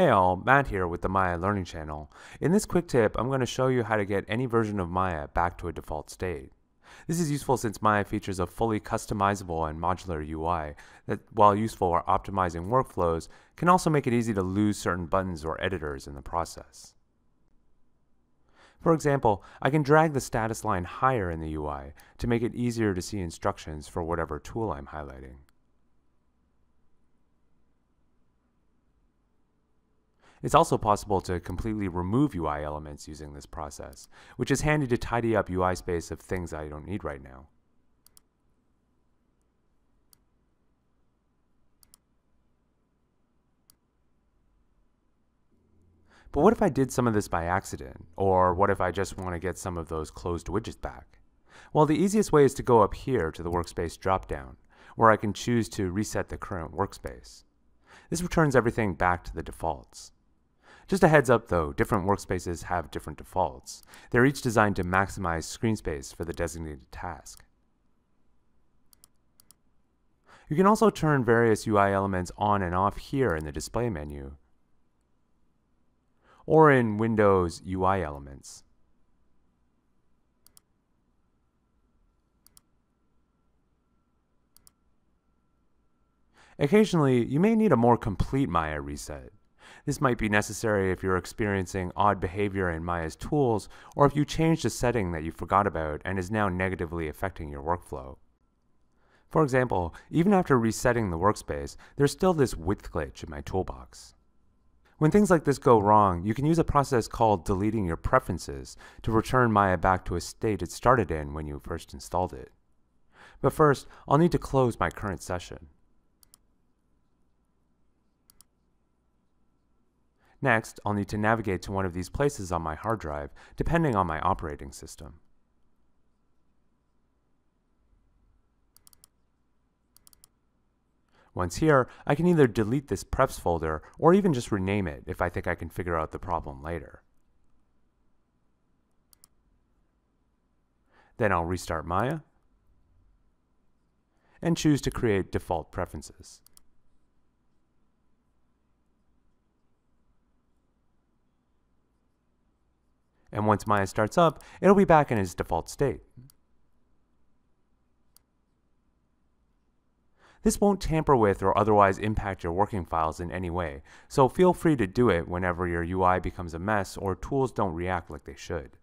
Hey all, Matt here with the Maya Learning Channel. In this quick tip, I'm going to show you how to get any version of Maya back to a default state. This is useful since Maya features a fully customizable and modular UI that, while useful for optimizing workflows, can also make it easy to lose certain buttons or editors in the process. For example, I can drag the status line higher in the UI to make it easier to see instructions for whatever tool I'm highlighting. It's also possible to completely remove UI elements using this process, which is handy to tidy up UI space of things I don't need right now. But what if I did some of this by accident? Or what if I just want to get some of those closed widgets back? Well, the easiest way is to go up here to the workspace dropdown, where I can choose to reset the current workspace. This returns everything back to the defaults. Just a heads up though, different workspaces have different defaults. They're each designed to maximize screen space for the designated task. You can also turn various UI elements on and off here in the display menu, or in Windows UI elements. Occasionally, you may need a more complete Maya reset. This might be necessary if you're experiencing odd behavior in Maya's tools, or if you changed a setting that you forgot about and is now negatively affecting your workflow. For example, even after resetting the workspace, there's still this width glitch in my toolbox. When things like this go wrong, you can use a process called deleting your preferences to return Maya back to a state it started in when you first installed it. But first, I'll need to close my current session. Next, I'll need to navigate to one of these places on my hard drive, depending on my operating system. Once here, I can either delete this prefs folder or even just rename it if I think I can figure out the problem later. Then I'll restart Maya and choose to create default preferences. And once Maya starts up, it'll be back in its default state. This won't tamper with or otherwise impact your working files in any way, so feel free to do it whenever your UI becomes a mess or tools don't react like they should.